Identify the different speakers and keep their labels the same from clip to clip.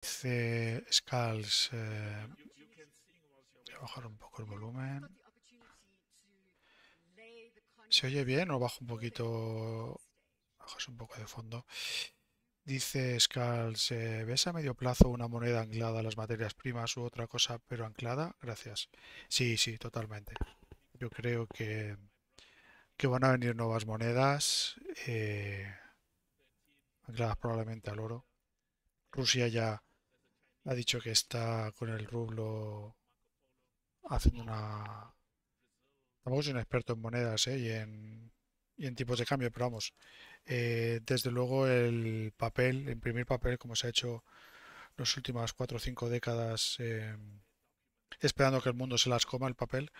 Speaker 1: Dice Scals, eh, voy a bajar un poco el volumen. ¿Se oye bien o bajo un poquito? Bajas un poco de fondo. Dice Scals, eh, ¿ves a medio plazo una moneda anclada a las materias primas u otra cosa, pero anclada? Gracias. Sí, sí, totalmente. Yo creo que, que van a venir nuevas monedas eh, ancladas probablemente al oro. Rusia ya ha dicho que está con el rublo haciendo una... Tampoco soy un experto en monedas ¿eh? y, en, y en tipos de cambio, pero vamos, eh, desde luego el papel, imprimir papel como se ha hecho las últimas cuatro o cinco décadas, eh, esperando que el mundo se las coma el papel,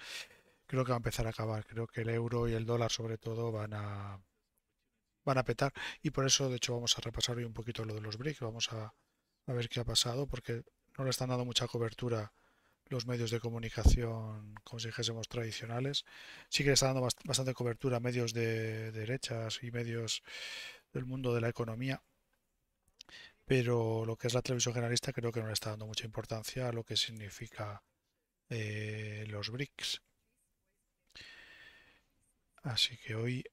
Speaker 1: creo que va a empezar a acabar. Creo que el euro y el dólar sobre todo van a van a petar y por eso de hecho vamos a repasar hoy un poquito lo de los BRICS, vamos a, a ver qué ha pasado porque no le están dando mucha cobertura los medios de comunicación, como si dijésemos, tradicionales. Sí que le está dando bastante cobertura a medios de, derechas y medios del mundo de la economía, pero lo que es la televisión generalista creo que no le está dando mucha importancia a lo que significa eh, los BRICS. Así que hoy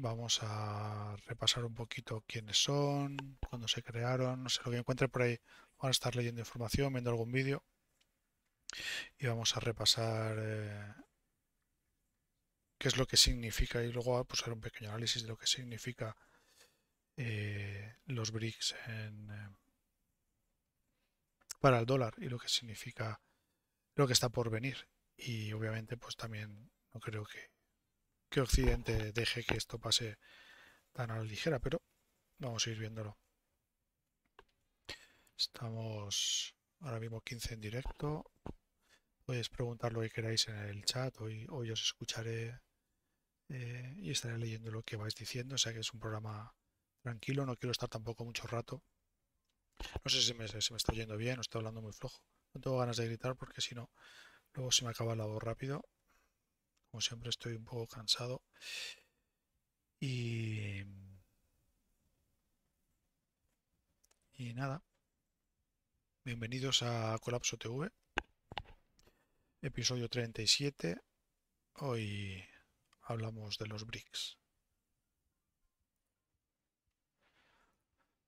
Speaker 1: vamos a repasar un poquito quiénes son, cuándo se crearon, no sé lo que encuentre por ahí. Van a estar leyendo información, viendo algún vídeo y vamos a repasar eh, qué es lo que significa y luego pues, hacer un pequeño análisis de lo que significa eh, los BRICS eh, para el dólar y lo que significa lo que está por venir. Y obviamente pues también no creo que, que Occidente deje que esto pase tan a la ligera, pero vamos a ir viéndolo. Estamos ahora mismo 15 en directo. Podéis preguntar lo que queráis en el chat. Hoy, hoy os escucharé eh, y estaré leyendo lo que vais diciendo. O sea que es un programa tranquilo. No quiero estar tampoco mucho rato. No sé si me, me está yendo bien o estoy hablando muy flojo. No tengo ganas de gritar porque si no, luego se me acaba la voz rápido. Como siempre estoy un poco cansado. Y... Nada. Bienvenidos a Colapso TV episodio 37. Hoy hablamos de los BRICS.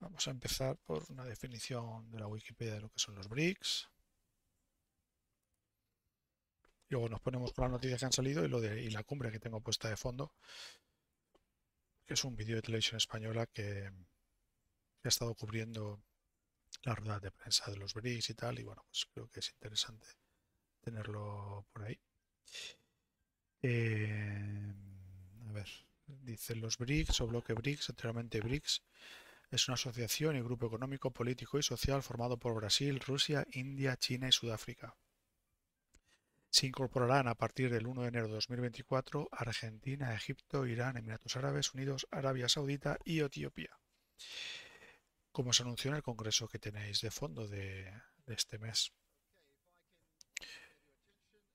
Speaker 1: Vamos a empezar por una definición de la Wikipedia de lo que son los BRICS. Luego nos ponemos con las noticias que han salido y, la cumbre que tengo puesta de fondo, que es un vídeo de televisión española que, ha estado cubriendo la rueda de prensa de los BRICS y tal, y bueno, pues creo que es interesante tenerlo por ahí. Eh, a ver, dicen los BRICS o bloque BRICS, anteriormente BRICS, es una asociación y grupo económico, político y social formado por Brasil, Rusia, India, China y Sudáfrica. Se incorporarán a partir del 1 de enero de 2024 Argentina, Egipto, Irán, Emiratos Árabes Unidos, Arabia Saudita y Etiopía. Como se anunció en el congreso que tenéis de fondo de este mes.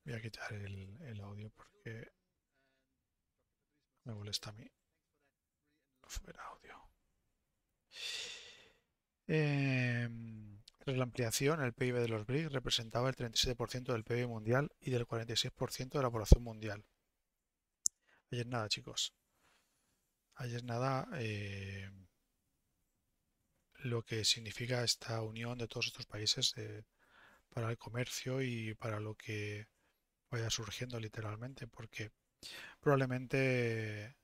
Speaker 1: Voy a quitar el, audio porque me molesta a mí. Fuera audio. Em, tras la ampliación, el PIB de los BRICS representaba el 37% del PIB mundial y del 46% de la población mundial. Ayer nada, chicos. Ayer nada eh, lo que significa esta unión de todos estos países para el comercio y para lo que vaya surgiendo literalmente, porque probablemente,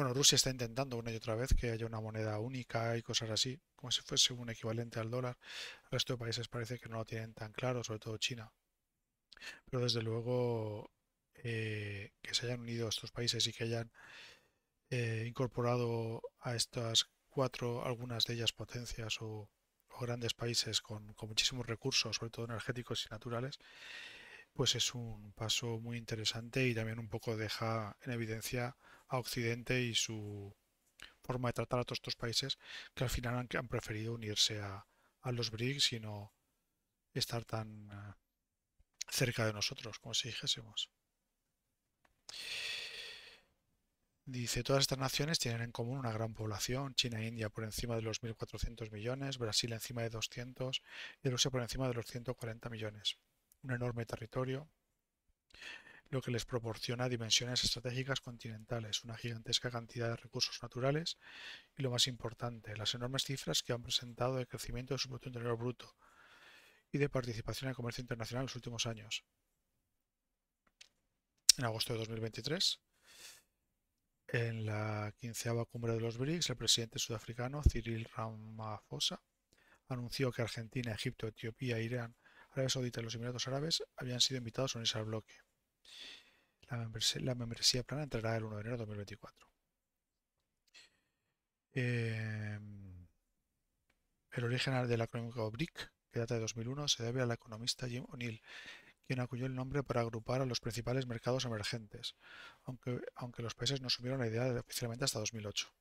Speaker 1: bueno, Rusia está intentando una y otra vez que haya una moneda única y cosas así, como si fuese un equivalente al dólar. El resto de países parece que no lo tienen tan claro, sobre todo China. Pero desde luego eh, que se hayan unido estos países y que hayan eh, incorporado a estas cuatro, algunas de ellas potencias o, grandes países con, con muchísimos recursos, sobre todo energéticos y naturales, pues es un paso muy interesante y también un poco deja en evidencia a Occidente y su forma de tratar a todos estos países que al final han, preferido unirse a, los BRICS y no estar tan eh, cerca de nosotros, como si dijésemos. Dice, todas estas naciones tienen en común una gran población, China e India por encima de los 1.400 millones, Brasil encima de 200 y Rusia por encima de los 140 millones. Un enorme territorio, lo que les proporciona dimensiones estratégicas continentales, una gigantesca cantidad de recursos naturales y lo más importante, las enormes cifras que han presentado de crecimiento de su Producto Interior Bruto y de participación en el comercio internacional en los últimos años. En agosto de 2023, en la quinceava cumbre de los BRICS, el presidente sudafricano Cyril Ramaphosa anunció que Argentina, Egipto, Etiopía, Irán, Arabia Saudita y los Emiratos Árabes habían sido invitados a unirse al bloque. La membresía, plana entrará el 1 de enero de 2024. Em, el origen del acrónimo BRIC, que data de 2001, se debe al economista Jim O'Neill, quien acuñó el nombre para agrupar a los principales mercados emergentes, aunque, aunque los países no asumieron la idea oficialmente hasta 2008.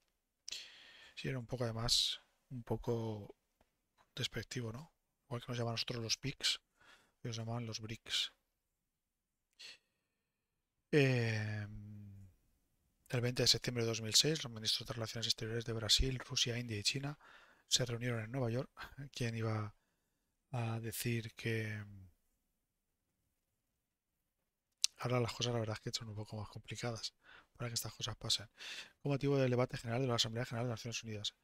Speaker 1: Sí, era un poco además, un poco despectivo, ¿no? Igual que nos llaman nosotros los PICs, ellos llamaban los BRICS. Em, el 20 de septiembre de 2006, los ministros de Relaciones Exteriores de Brasil, Rusia, India y China se reunieron en Nueva York. quien iba a decir que ahora las cosas la verdad es que son un poco más complicadas para que estas cosas pasen. Con motivo del debate general de la Asamblea General de Naciones Unidas.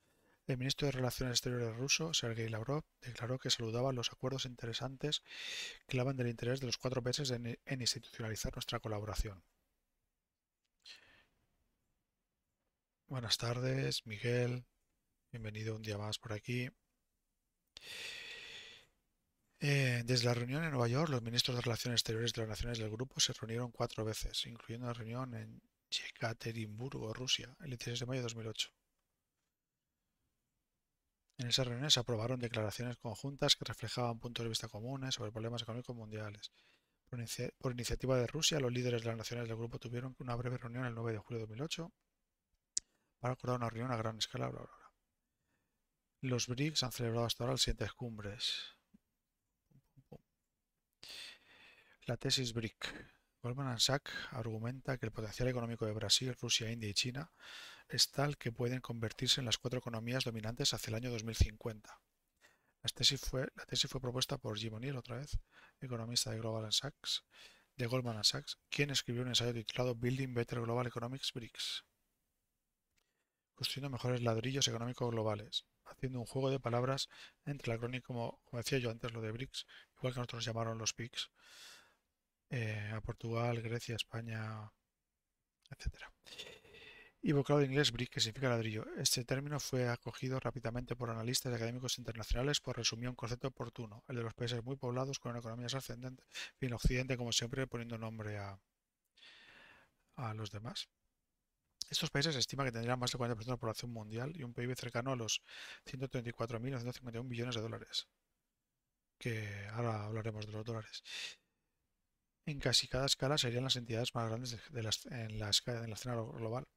Speaker 1: El ministro de Relaciones Exteriores ruso, Sergei Lavrov, declaró que saludaba los acuerdos interesantes que hablaban del interés de los cuatro países en, institucionalizar nuestra colaboración. Buenas tardes, Miguel. Bienvenido un día más por aquí. Eh, desde la reunión en Nueva York, los ministros de Relaciones Exteriores de las naciones del grupo se reunieron cuatro veces, incluyendo la reunión en Yekaterinburgo, Rusia, el 16 de mayo de 2008. En esas reuniones se aprobaron declaraciones conjuntas que reflejaban puntos de vista comunes sobre problemas económicos mundiales. Por, iniciativa de Rusia, los líderes de las naciones del grupo tuvieron una breve reunión el 9 de julio de 2008 para acordar una reunión a gran escala. Los BRICS han celebrado hasta ahora las siguientes cumbres. La tesis BRIC. Goldman Sachs argumenta que el potencial económico de Brasil, Rusia, India y China es tal que pueden convertirse en las cuatro economías dominantes hacia el año 2050. La tesis fue, la tesis fue propuesta por Jim O'Neill, otra vez, economista de Global Sachs, de Goldman Sachs, quien escribió un ensayo titulado Building Better Global Economics BRICS, construyendo mejores ladrillos económicos globales, haciendo un juego de palabras entre el acrónimo, como, decía yo antes, lo de BRICS, igual que nosotros llamaron los PICs, eh, a Portugal, Grecia, España, etcétera y vocablo inglés BRIC, que significa ladrillo. Este término fue acogido rápidamente por analistas y académicos internacionales por resumir un concepto oportuno, el de los países muy poblados con una economía ascendente, y en Occidente, como siempre, poniendo nombre a, a los demás. Estos países se estima que tendrían más del 40% de la población mundial y un PIB cercano a los 134.951 billones de dólares. Que ahora hablaremos de los dólares. En casi cada escala serían las entidades más grandes de, las, en, la, en la escena global.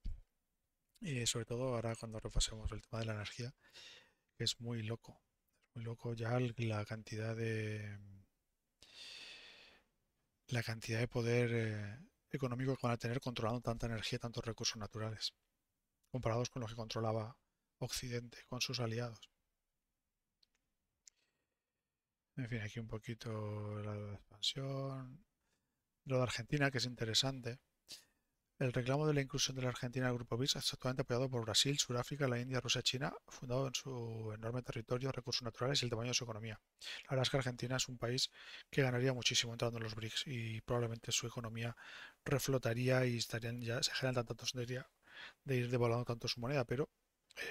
Speaker 1: Y sobre todo ahora cuando repasemos el tema de la energía, que es muy loco. Es muy loco ya la cantidad de la cantidad de poder eh, económico que van a tener controlando tanta energía y tantos recursos naturales, comparados con lo que controlaba Occidente con sus aliados. En fin, aquí un poquito la expansión. Lo de Argentina, que es interesante. El reclamo de la inclusión de la Argentina al Grupo BRICS es actualmente apoyado por Brasil, Sudáfrica, la India, Rusia y China, fundado en su enorme territorio, recursos naturales y el tamaño de su economía. La verdad es que Argentina es un país que ganaría muchísimo entrando en los BRICS y probablemente su economía reflotaría y estarían ya se generan tantos de, de ir devaluando tanto su moneda, pero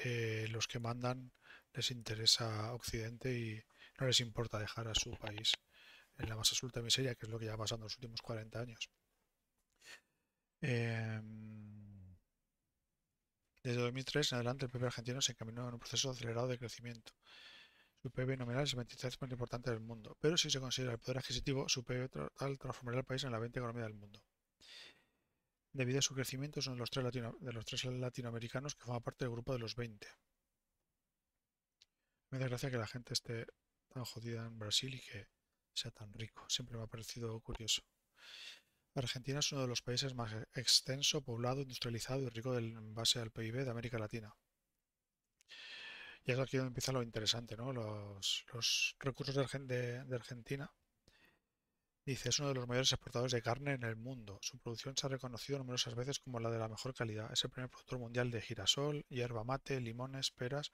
Speaker 1: eh, los que mandan les interesa Occidente y no les importa dejar a su país en la más absoluta miseria, que es lo que ya ha pasado en los últimos 40 años. Em, desde 2003 en adelante el PIB argentino se encaminó en un proceso acelerado de crecimiento. Su PIB nominal es el 23 más importante del mundo, pero si se considera el poder adquisitivo, su PIB total transformaría el país en la 20 economía del mundo. Debido a su crecimiento, son los tres de los tres latinoamericanos que forman parte del grupo de los 20. Me da gracia que la gente esté tan jodida en Brasil y que sea tan rico. Siempre me ha parecido curioso. Argentina es uno de los países más e- extenso, poblado, industrializado y rico en base al PIB de América Latina. Y es aquí donde empieza lo interesante, ¿no? Los, recursos de- de Argentina. Dice, es uno de los mayores exportadores de carne en el mundo. Su producción se ha reconocido numerosas veces como la de la mejor calidad. Es el primer productor mundial de girasol, hierba mate, limones, peras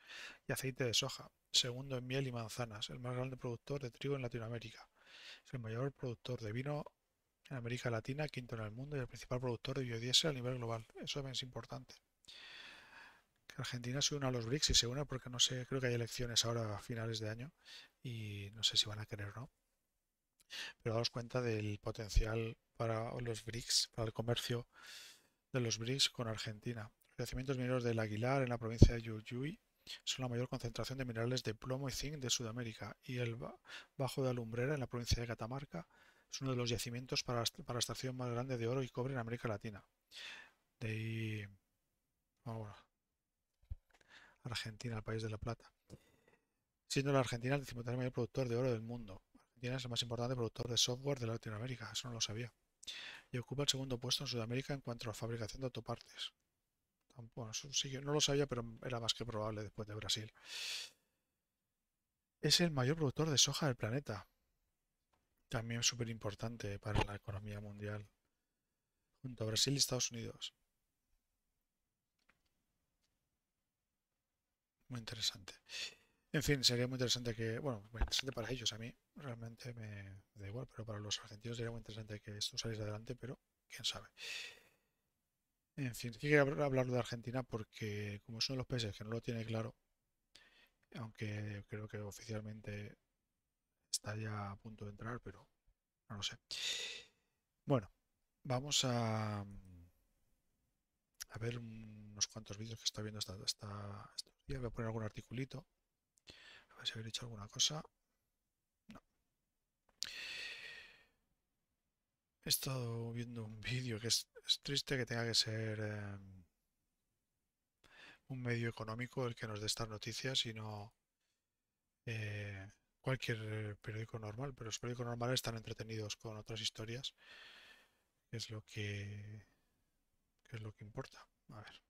Speaker 1: y aceite de soja. Segundo en miel y manzanas. El más grande productor de trigo en Latinoamérica. Es el mayor productor de vino en América Latina, quinto en el mundo y el principal productor de biodiesel a nivel global. Eso también es importante. Que Argentina se una a los BRICS y se une porque no sé, creo que hay elecciones ahora a finales de año y no sé si van a querer o no. Pero daos cuenta del potencial para los BRICS, para el comercio de los BRICS con Argentina. Los yacimientos mineros del Aguilar en la provincia de Jujuy son la mayor concentración de minerales de plomo y zinc de Sudamérica y el ba- Bajo de Alumbrera en la provincia de Catamarca es uno de los yacimientos para, para la extracción más grande de oro y cobre en América Latina. De ahí, bueno, Argentina, el país de la plata. Siendo la Argentina el decimotercer mayor productor de oro del mundo. Argentina es el más importante productor de software de Latinoamérica, eso no lo sabía. Y ocupa el segundo puesto en Sudamérica en cuanto a la fabricación de autopartes. Bueno, eso sí no lo sabía, pero era más que probable después de Brasil. Es el mayor productor de soja del planeta. También súper importante para la economía mundial, junto a Brasil y Estados Unidos. Muy interesante. En fin, sería muy interesante que, bueno, muy interesante para ellos, a mí realmente me da igual, pero para los argentinos sería muy interesante que esto saliese adelante, pero quién sabe. En fin, habl- hablar de Argentina porque como es uno de los países que no lo tiene claro, aunque creo que oficialmente está ya a punto de entrar, pero no lo sé. Bueno, vamos a, a ver unos cuantos vídeos que estoy viendo esta, estos días. Voy a poner algún articulito. A ver si habéis dicho alguna cosa. No. He estado viendo un vídeo que es, triste que tenga que ser em, un medio económico el que nos dé estas noticias y no eh, cualquier eh, periódico normal, pero los periódicos normales están entretenidos con otras historias, que es lo que, es lo que importa. A ver.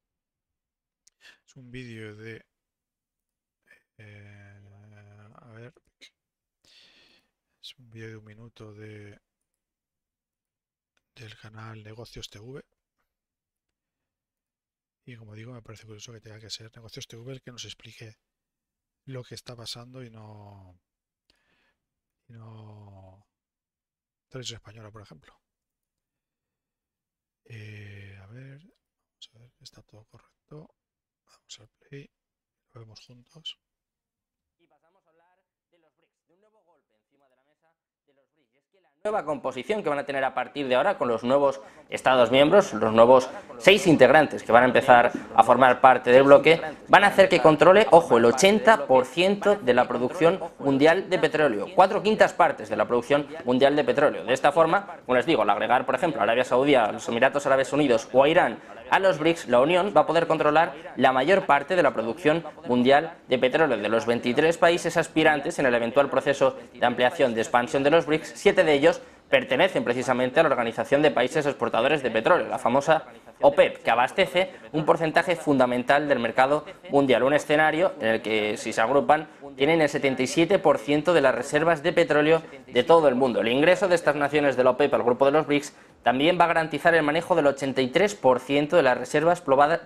Speaker 1: Es un vídeo de eh, a ver. Es un vídeo de un minuto de del canal Negocios TV. Y como digo, me parece curioso que tenga que ser Negocios TV el que nos explique lo que está pasando y no y no Televisión Española, por ejemplo. Eh, a ver, vamos a ver, está todo correcto. Vamos al play, lo vemos juntos.
Speaker 2: Y pasamos a hablar de los BRICS, de un nuevo golpe encima de la mesa de los BRICS. Y es que la nueva composición que van a tener a partir de ahora con los nuevos Estados miembros, los nuevos seis integrantes que van a empezar a formar parte del bloque, van a hacer que controle, ojo, el 80% de la producción mundial de petróleo, cuatro quintas partes de la producción mundial de petróleo. De esta forma, como les digo, al agregar, por ejemplo, Arabia Saudí, a los Emiratos Árabes Unidos o a Irán a los BRICS, la Unión va a poder controlar la mayor parte de la producción mundial de petróleo. De los 23 países aspirantes en el eventual proceso de ampliación de expansión de los BRICS, siete de ellos pertenecen precisamente a la Organización de Países Exportadores de Petróleo, la famosa OPEP, que abastece un porcentaje fundamental del mercado mundial. Un escenario en el que, si se agrupan, tienen el 77% de las reservas de petróleo de todo el mundo. El ingreso de estas naciones de la OPEP al grupo de los BRICS también va a garantizar el manejo del 83% de las reservas probadas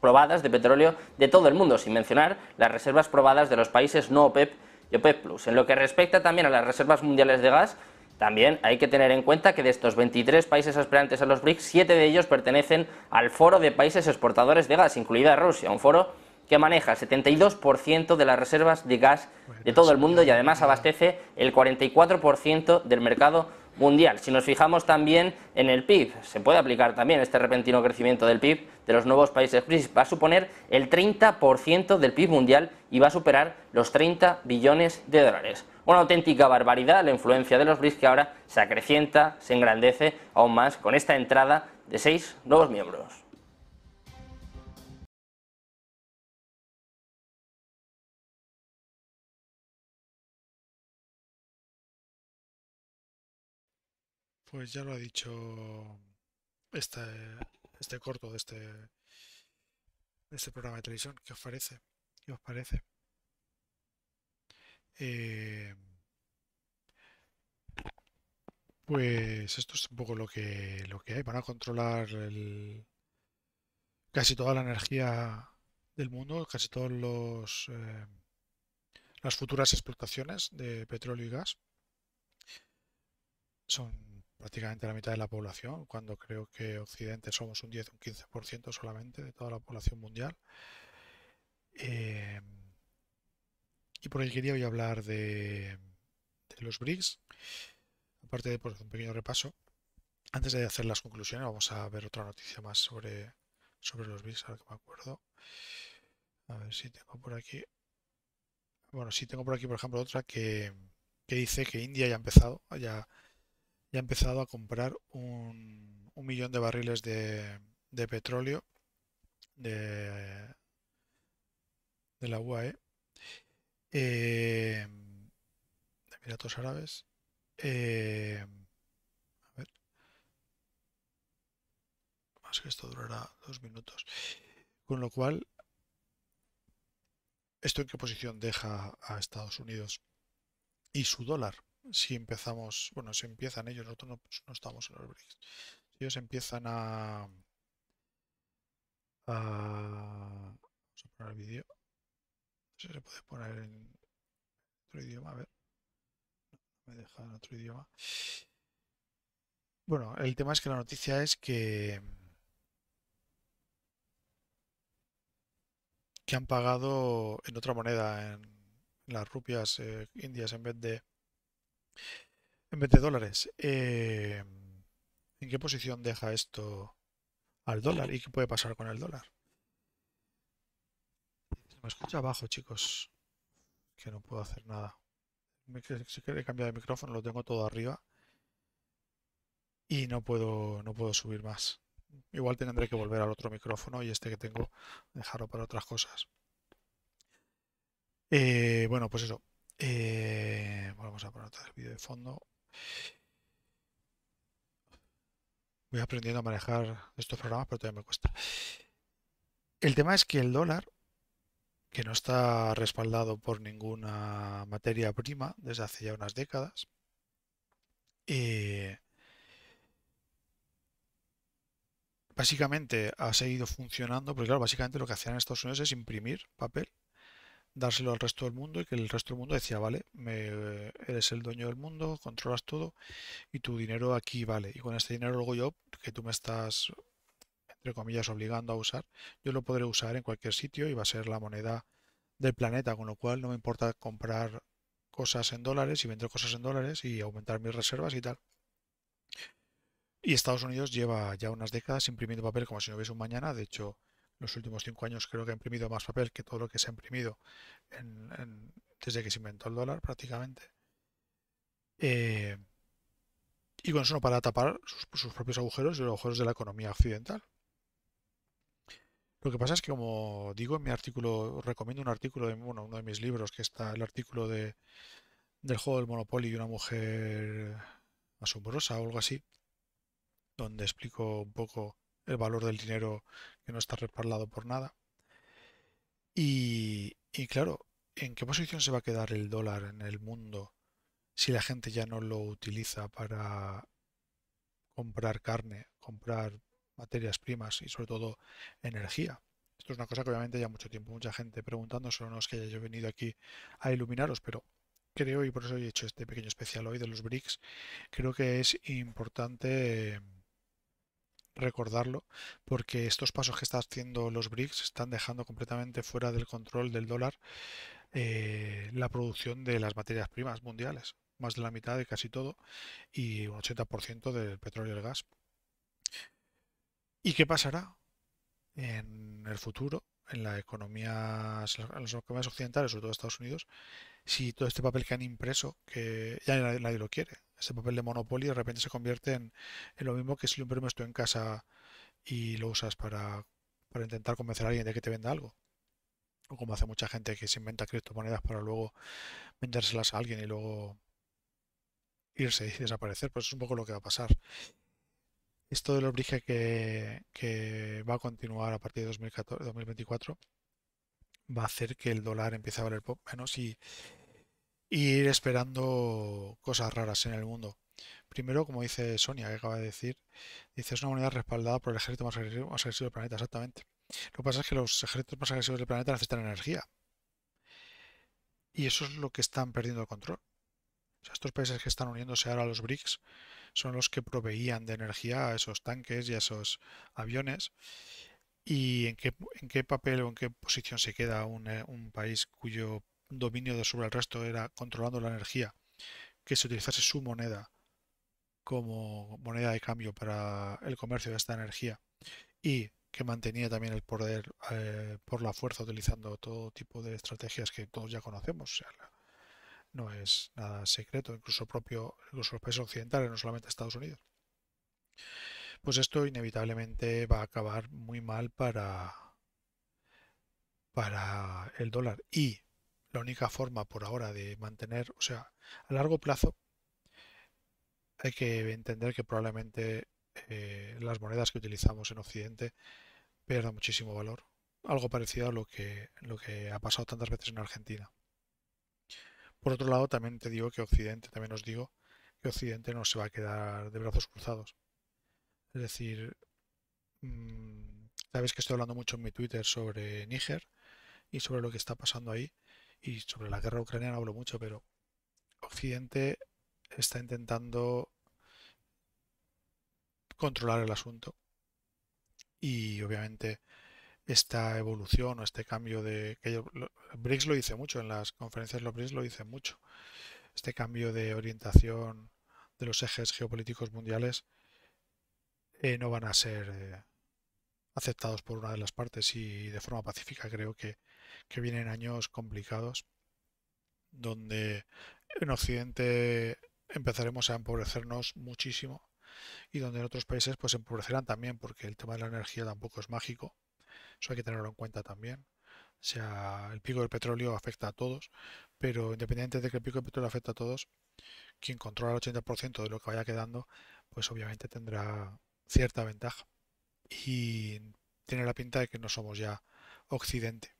Speaker 2: probadas de petróleo de todo el mundo, sin mencionar las reservas probadas de los países no OPEP y OPEP Plus. En lo que respecta también a las reservas mundiales de gas, también hay que tener en cuenta que de estos 23 países aspirantes a los BRICS, 7 de ellos pertenecen al Foro de Países Exportadores de Gas, incluida Rusia, un foro que maneja el 72% de las reservas de gas de todo el mundo y además abastece el 44% del mercado mundial. Si nos fijamos también en el PIB, se puede aplicar también este repentino crecimiento del PIB de los nuevos países BRICS, va a suponer el 30% del PIB mundial y va a superar los 30 billones de dólares. Una auténtica barbaridad la influencia de los BRICS que ahora se acrecienta, se engrandece aún más con esta entrada de seis nuevos miembros.
Speaker 1: Pues ya lo ha dicho este, este corto de este, de este programa de televisión. ¿Qué os parece? ¿Qué os parece? Eh, pues esto es un poco lo que, lo que hay. Van a controlar el, casi toda la energía del mundo, casi todos los eh, las futuras explotaciones de petróleo y gas. Son prácticamente la mitad de la población, cuando creo que Occidente somos un 10 o un 15% solamente de toda la población mundial. Eh, y por ahí quería hoy hablar de, los BRICS, aparte de pues, un pequeño repaso. Antes de hacer las conclusiones, vamos a ver otra noticia más sobre, sobre los BRICS, ahora que me acuerdo. A ver si tengo por aquí. Bueno, sí tengo por aquí, por ejemplo, otra que, dice que India ya ha empezado, ya, ya ha empezado a comprar un, millón de barriles de, de petróleo de, la UAE, eh, de Emiratos Árabes. Eh. Más que esto durará dos minutos. Con lo cual, ¿esto en qué posición deja a Estados Unidos y su dólar? Si empezamos, bueno, si empiezan ellos, nosotros no, no estamos en los BRICS. Si ellos empiezan a, a vamos a poner el vídeo se puede poner en otro idioma, a ver. No me deja en otro idioma. Bueno, el tema es que la noticia es que que han pagado en otra moneda, en, las rupias eh, indias en vez de en vez de dólares. Eh, ¿En qué posición deja esto al dólar y qué puede pasar con el dólar? me escucha abajo, chicos. Que no puedo hacer nada. Si quiere cambiar el micrófono, lo tengo todo arriba. Y no puedo, no puedo subir más. Igual tendré que volver al otro micrófono y este que tengo, dejarlo para otras cosas. Eh, bueno, pues eso. Eh, vamos a poner el vídeo de fondo. Voy aprendiendo a manejar estos programas, pero todavía me cuesta. El tema es que el dólar que no está respaldado por ninguna materia prima desde hace ya unas décadas. Eh, básicamente ha seguido funcionando, porque claro, básicamente lo que hacían en Estados Unidos es imprimir papel, dárselo al resto del mundo y que el resto del mundo decía, vale, me, eres el dueño del mundo, controlas todo y tu dinero aquí vale. Y con este dinero luego yo, que tú me estás entre comillas, obligando a usar, yo lo podré usar en cualquier sitio y va a ser la moneda del planeta, con lo cual no me importa comprar cosas en dólares y vender cosas en dólares y aumentar mis reservas y tal. Y Estados Unidos lleva ya unas décadas imprimiendo papel como si no hubiese un mañana. De hecho, los últimos cinco años creo que ha imprimido más papel que todo lo que se ha imprimido desde que se inventó el dólar prácticamente. Eh, y con eso no para tapar sus propios agujeros y los agujeros de la economía occidental. Lo que pasa es que, como digo en mi artículo, recomiendo un artículo de bueno, uno de mis libros, que está el artículo de, del juego del Monopoly y una mujer asombrosa o algo así, donde explico un poco el valor del dinero que no está respaldado por nada. Y, y claro, ¿en qué posición se va a quedar el dólar en el mundo si la gente ya no lo utiliza para comprar carne, comprar materias primas y sobre todo energía. Esto es una cosa que obviamente ya mucho tiempo mucha gente preguntando, solo no es que haya yo venido aquí a iluminaros, pero creo, y por eso he hecho este pequeño especial hoy de los BRICS, creo que es importante recordarlo, porque estos pasos que están haciendo los BRICS están dejando completamente fuera del control del dólar eh, la producción de las materias primas mundiales, más de la mitad de casi todo, y un 80% del petróleo y el gas. ¿Y qué pasará en el futuro, en la economía, en las economías occidentales, sobre todo Estados Unidos, si todo este papel que han impreso, que ya nadie, lo quiere, ese papel de monopolio de repente se convierte en, lo mismo que si lo imprimes tú en casa y lo usas para, para intentar convencer a alguien de que te venda algo? O como hace mucha gente que se inventa criptomonedas para luego vendérselas a alguien y luego irse y desaparecer, pues es un poco lo que va a pasar. Esto de los que, que va a continuar a partir de 2014, 2024 va a hacer que el dólar empiece a valer menos y, ir esperando cosas raras en el mundo. Primero, como dice Sonia, que acaba de decir, dice es una moneda respaldada por el ejército más agresivo, del planeta, exactamente. Lo que pasa es que los ejércitos más agresivos del planeta necesitan energía. Y eso es lo que están perdiendo el control. estos países que están uniéndose ahora a los BRICS son los que proveían de energía a esos tanques y a esos aviones. ¿Y en qué, en qué papel o en qué posición se queda un, eh, un país cuyo dominio sobre el resto era controlando la energía, que se utilizase su moneda como moneda de cambio para el comercio de esta energía y que mantenía también el poder eh, por la fuerza utilizando todo tipo de estrategias que todos ya conocemos. no es nada secreto, incluso propio, incluso los países occidentales, no solamente Estados Unidos. Pues esto inevitablemente va a acabar muy mal para, para el dólar. Y la única forma por ahora de mantener, o sea, a largo plazo hay que entender que probablemente eh, las monedas que utilizamos en Occidente pierdan muchísimo valor. Algo parecido a lo que, lo que ha pasado tantas veces en Argentina. Por otro lado, también te digo que Occidente, también os digo que Occidente no se va a quedar de brazos cruzados. Es decir, mmm, sabéis que estoy hablando mucho en mi Twitter sobre Níger y sobre lo que está pasando ahí y sobre la guerra ucraniana hablo mucho, pero Occidente está intentando controlar el asunto. Y obviamente esta evolución o este cambio de que BRICS lo dice mucho en las conferencias los BRICS lo dicen mucho. Este cambio de orientación de los ejes geopolíticos mundiales eh, no van a ser eh, aceptados por una de las partes y de forma pacífica. Creo que que vienen años complicados donde en Occidente empezaremos a empobrecernos muchísimo y donde en otros países pues empobrecerán también porque el tema de la energía tampoco es mágico. Eso hay que tenerlo en cuenta también. O sea, el pico del petróleo afecta a todos, pero independientemente de que el pico del petróleo afecte a todos, quien controla el 80% de lo que vaya quedando, pues obviamente tendrá cierta ventaja. Y tiene la pinta de que no somos ya Occidente.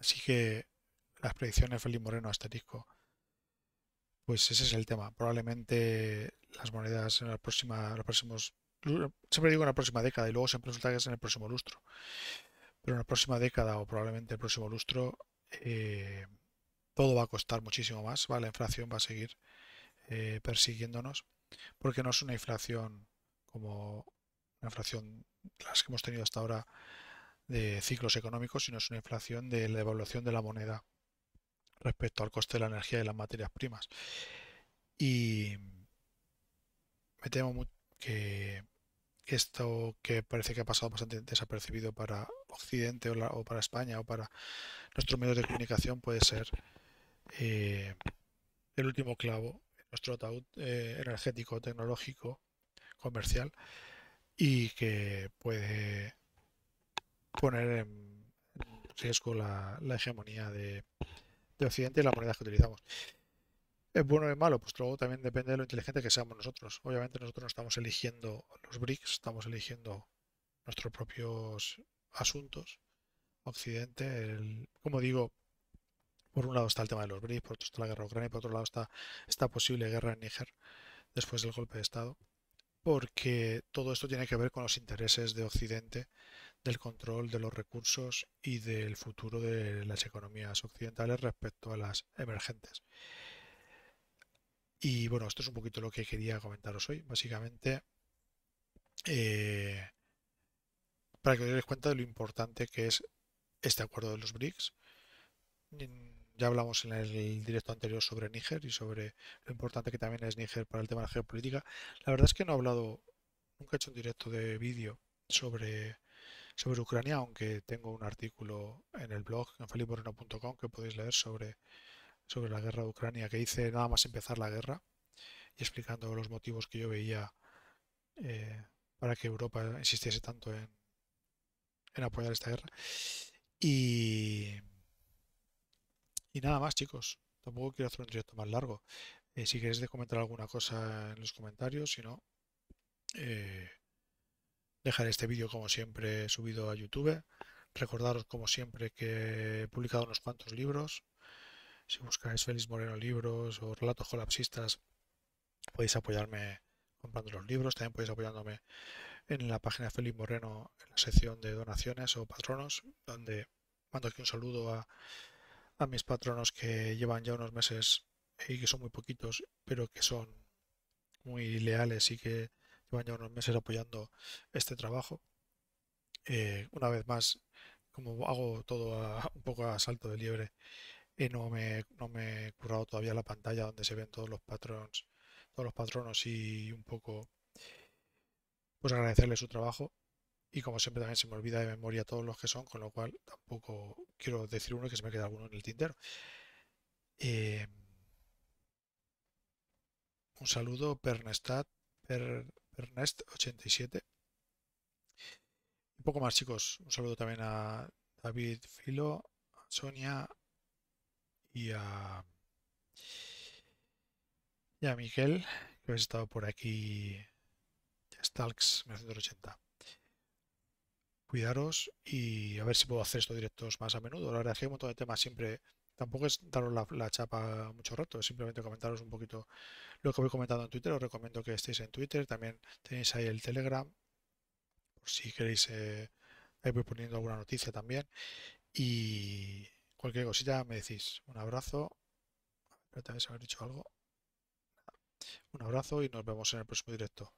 Speaker 1: Así que las predicciones de Felipe Moreno asterisco, pues ese es el tema. Probablemente las monedas en la próxima, los próximos, siempre digo en la próxima década y luego siempre resulta que es en el próximo lustro. Pero en la próxima década o probablemente el próximo lustro, eh, todo va a costar muchísimo más, La inflación va a seguir eh, persiguiéndonos, porque no es una inflación como una inflación las que hemos tenido hasta ahora de ciclos económicos, sino es una inflación de la evaluación de la moneda respecto al coste de la energía y las materias primas. Y me temo que esto que parece que ha pasado bastante desapercibido para Occidente o, para España o para nuestros medios de comunicación puede ser eh, el último clavo en nuestro ataúd eh, energético, tecnológico, comercial y que puede poner en riesgo la, hegemonía de, Occidente y las monedas que utilizamos. ¿Es bueno o es malo? Pues luego también depende de lo inteligente que seamos nosotros. Obviamente nosotros no estamos eligiendo los BRICS, estamos eligiendo nuestros propios asuntos. Occidente, como digo, por un lado está el tema de los BRICS, por otro está la guerra ucrania por otro lado está esta posible guerra en Níger después del golpe de Estado. Porque todo esto tiene que ver con los intereses de Occidente del control de los recursos y del futuro de las economías occidentales respecto a las emergentes. Y bueno, esto es un poquito lo que quería comentaros hoy. Básicamente, eh, para que os deis cuenta de lo importante que es este acuerdo de los BRICS. Ya hablamos en el directo anterior sobre Níger y sobre lo importante que también es Níger para el tema de la geopolítica. La verdad es que no he hablado, nunca he hecho un directo de vídeo sobre sobre Ucrania, aunque tengo un artículo en el blog en feliporeno.com que podéis leer sobre, sobre la guerra de Ucrania que hice nada más empezar la guerra y explicando los motivos que yo veía eh, para que Europa insistiese tanto en, en apoyar esta guerra. Y, y nada más, chicos. Tampoco quiero hacer un directo más largo. Eh, si queréis comentar alguna cosa en los comentarios, si no, eh, dejaré este vídeo como siempre subido a YouTube. Recordaros como siempre que he publicado unos cuantos libros. Si buscáis Félix Moreno libros o relatos colapsistas, podéis apoyarme comprando los libros. También podéis apoyándome en la página Félix Moreno en la sección de donaciones o patronos, donde mando aquí un saludo a, a mis patronos que llevan ya unos meses y que son muy poquitos, pero que son muy leales y que llevan ya unos meses apoyando este trabajo. Eh, una vez más, como hago todo un poco a salto de liebre, eh, no, me, no me he currado todavía la pantalla donde se ven todos los patronos, todos los patronos y un poco pues agradecerle su trabajo. Y como siempre también se me olvida de memoria todos los que son, con lo cual tampoco quiero decir uno que se me queda alguno en el tintero. Eh, un saludo, Pernestat, per, Pernest87. Un poco más, chicos. Un saludo también a David Filo, a Sonia y a, y Miguel, que habéis estado por aquí. Stalks 1980. Cuidaros y a ver si puedo hacer estos directos más a menudo. La verdad es que hay un montón de temas siempre. Tampoco es daros la, chapa mucho rato, es simplemente comentaros un poquito lo que voy comentando en Twitter. Os recomiendo que estéis en Twitter. También tenéis ahí el Telegram. Por si queréis, eh, poniendo alguna noticia también. Y cualquier cosita me decís. Un abrazo. Espérate, a ver dicho algo. Un abrazo y nos vemos en el próximo directo.